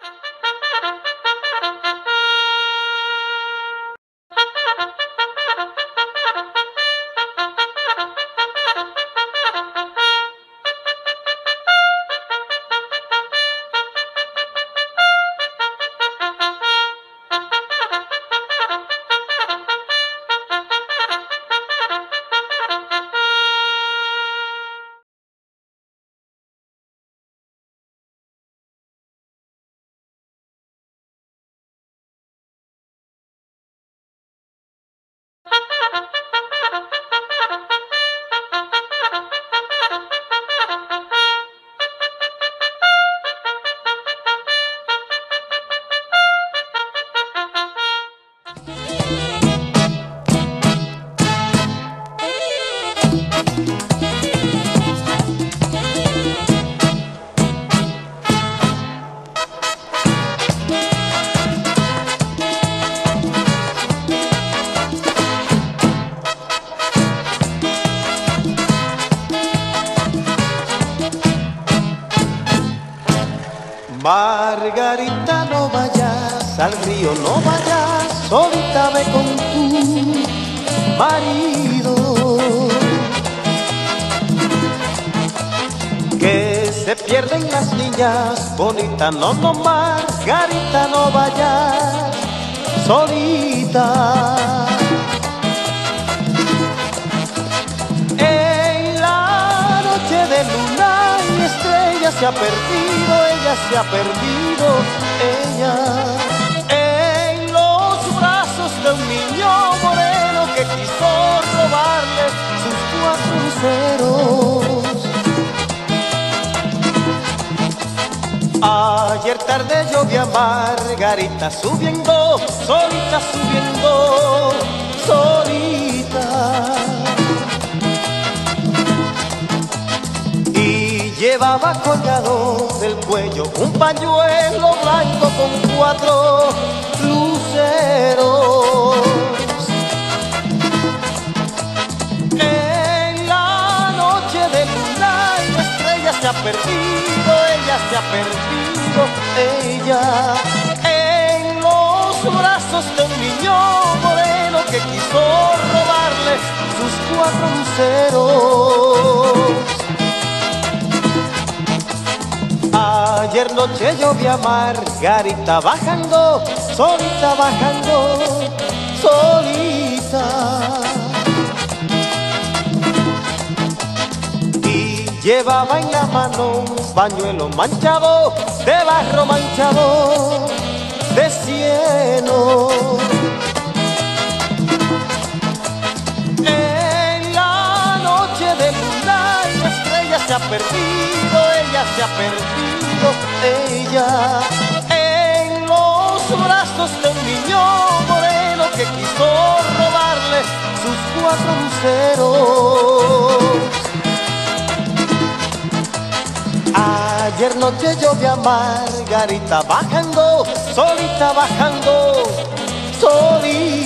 Ha ha ha! Margarita, no vayas al río, no vayas, solita ve con tu marido. Que se pierden las niñas bonitas, no, no, Margarita, no vayas solita. En la noche de luna y estrella se ha perdido, ella se ha perdido, ella. En los brazos de un niño moreno que quiso robarle sus cuatro luceros. Ayer tarde yo vi a Margarita subiendo, solita subiendo, solita. Y llevaba colgado cuello un pañuelo blanco con cuatro luceros. En la noche de luna y estrella se ha perdido, ella se ha perdido, ella. En los brazos de un niño moreno que quiso robarle sus cuatro luceros. Noche yo vi a Margarita bajando, solita bajando, solita. Y llevaba en la mano un pañuelo manchado, de barro manchado, de cieno. En la noche de luna y estrella se ha perdido, ella se ha perdido, ella. En los brazos de un niño moreno que quiso robarle sus cuatro luceros. Ayer noche yo vi a Margarita bajando, solita bajando, solita.